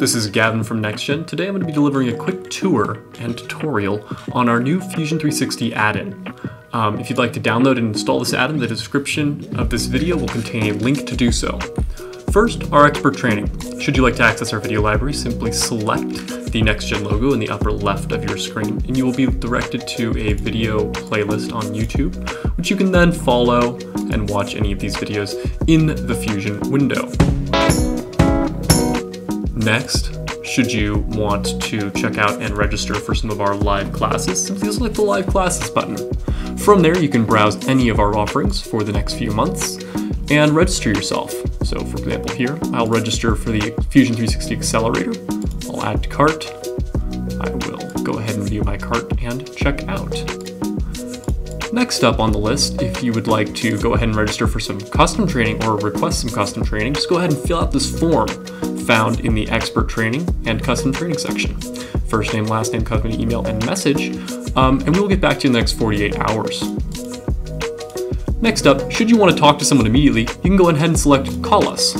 this is Gavin from NexGen. Today I'm going to be delivering a quick tour and tutorial on our new Fusion 360 add-in. Um, if you'd like to download and install this add-in, the description of this video will contain a link to do so. First, our expert training. Should you like to access our video library, simply select the NexGen logo in the upper left of your screen, and you will be directed to a video playlist on YouTube, which you can then follow and watch any of these videos in the Fusion window. Next, should you want to check out and register for some of our live classes, simply select the Live Classes button. From there, you can browse any of our offerings for the next few months and register yourself. So for example here, I'll register for the Fusion 360 Accelerator. I'll add to cart. I will go ahead and view my cart and check out. Next up on the list, if you would like to go ahead and register for some custom training or request some custom training, just go ahead and fill out this form found in the expert training and custom training section. First name, last name, company, email, and message, um, and we will get back to you in the next 48 hours. Next up, should you want to talk to someone immediately, you can go ahead and select Call Us.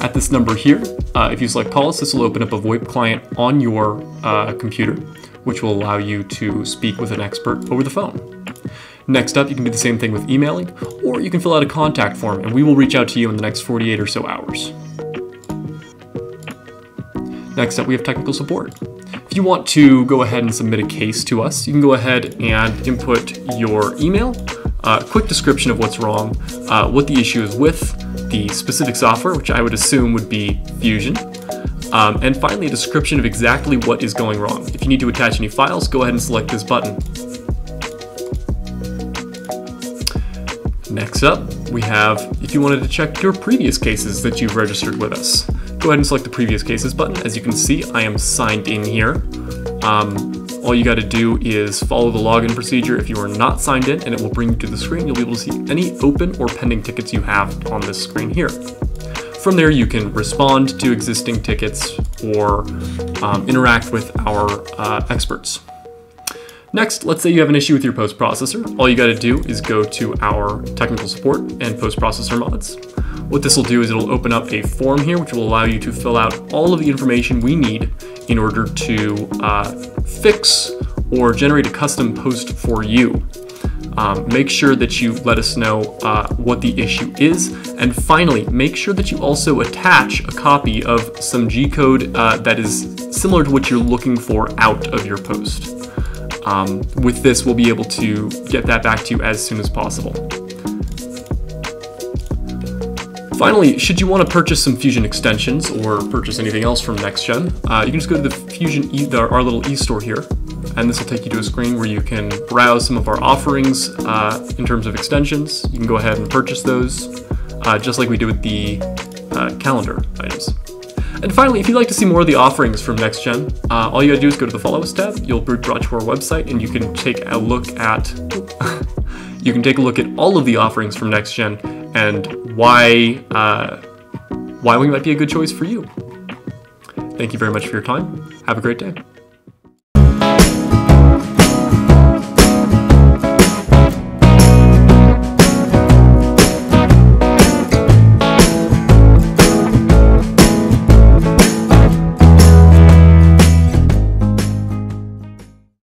At this number here, uh, if you select Call Us, this will open up a VoIP client on your uh, computer, which will allow you to speak with an expert over the phone. Next up, you can do the same thing with emailing, or you can fill out a contact form, and we will reach out to you in the next 48 or so hours. Next up, we have technical support. If you want to go ahead and submit a case to us, you can go ahead and input your email, a quick description of what's wrong, uh, what the issue is with the specific software, which I would assume would be Fusion, um, and finally a description of exactly what is going wrong. If you need to attach any files, go ahead and select this button. Next up, we have if you wanted to check your previous cases that you've registered with us go ahead and select the previous cases button. As you can see, I am signed in here. Um, all you got to do is follow the login procedure if you are not signed in, and it will bring you to the screen. You'll be able to see any open or pending tickets you have on this screen here. From there, you can respond to existing tickets or um, interact with our uh, experts. Next, let's say you have an issue with your post processor. All you got to do is go to our technical support and post processor mods. What this will do is it'll open up a form here, which will allow you to fill out all of the information we need in order to uh, fix or generate a custom post for you. Um, make sure that you let us know uh, what the issue is. And finally, make sure that you also attach a copy of some G-code uh, that is similar to what you're looking for out of your post. Um, with this, we'll be able to get that back to you as soon as possible. Finally, should you want to purchase some Fusion extensions or purchase anything else from NexGen, uh, you can just go to the Fusion, e our little e-store here, and this will take you to a screen where you can browse some of our offerings uh, in terms of extensions. You can go ahead and purchase those, uh, just like we did with the uh, calendar items. And finally, if you'd like to see more of the offerings from NexGen, uh, all you gotta do is go to the Follow Us tab. You'll be brought to our website, and you can take a look at you can take a look at all of the offerings from NexGen and why uh, why we might be a good choice for you. Thank you very much for your time. Have a great day.